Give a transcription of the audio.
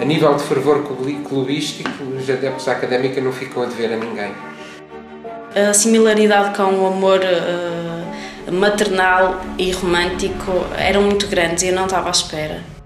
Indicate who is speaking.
Speaker 1: A nível de fervor clubístico, os adeptos da académica não ficam a dever a ninguém.
Speaker 2: A similaridade com o amor uh, maternal e romântico eram muito grandes e eu não estava à espera.